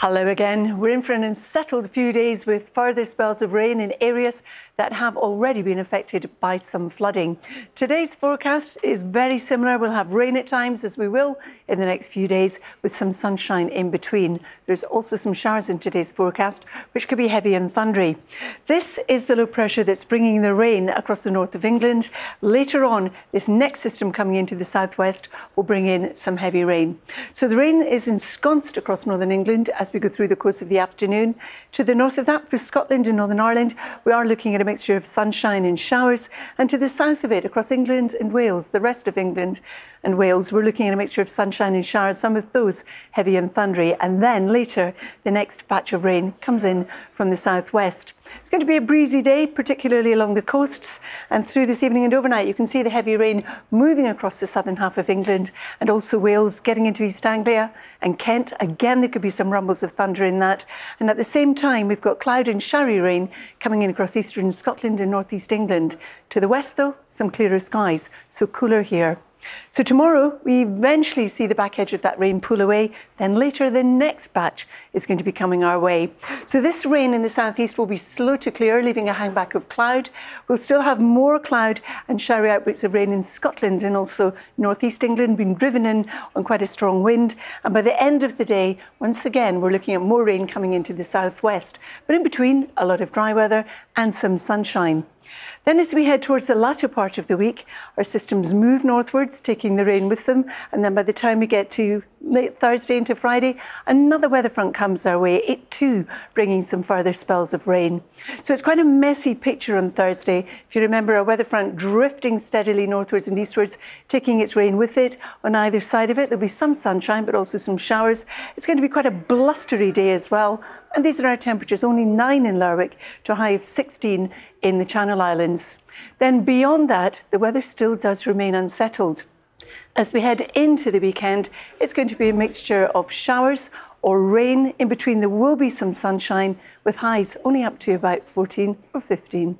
Hello again. We're in for an unsettled few days with further spells of rain in areas that have already been affected by some flooding. Today's forecast is very similar. We'll have rain at times, as we will in the next few days, with some sunshine in between. There's also some showers in today's forecast, which could be heavy and thundery. This is the low pressure that's bringing the rain across the north of England. Later on, this next system coming into the southwest will bring in some heavy rain. So the rain is ensconced across northern England as we go through the course of the afternoon. To the north of that, for Scotland and Northern Ireland, we are looking at a mixture of sunshine and showers. And to the south of it, across England and Wales, the rest of England and Wales, we're looking at a mixture of sunshine and showers, some of those heavy and thundery. And then later, the next batch of rain comes in from the southwest. It's going to be a breezy day, particularly along the coasts. And through this evening and overnight, you can see the heavy rain moving across the southern half of England and also Wales, getting into East Anglia and Kent. Again, there could be some rumbles of thunder in that. And at the same time, we've got cloud and showery rain coming in across eastern Scotland and northeast England. To the west, though, some clearer skies, so cooler here. So tomorrow we eventually see the back edge of that rain pull away. Then later the next batch is going to be coming our way. So this rain in the southeast will be slow to clear, leaving a hangback of cloud. We'll still have more cloud and showery outbreaks of rain in Scotland and also northeast England, being driven in on quite a strong wind. And by the end of the day, once again, we're looking at more rain coming into the southwest. But in between, a lot of dry weather and some sunshine. Then, as we head towards the latter part of the week, our systems move northwards, taking the rain with them. And then by the time we get to Thursday into Friday, another weather front comes our way, it too bringing some further spells of rain. So it's quite a messy picture on Thursday. If you remember, a weather front drifting steadily northwards and eastwards, taking its rain with it. On either side of it, there'll be some sunshine, but also some showers. It's going to be quite a blustery day as well. And these are our temperatures, only 9 in Lerwick to a high of 16 in the Channel Islands. Then beyond that, the weather still does remain unsettled. As we head into the weekend, it's going to be a mixture of showers or rain. In between, there will be some sunshine with highs only up to about 14 or 15.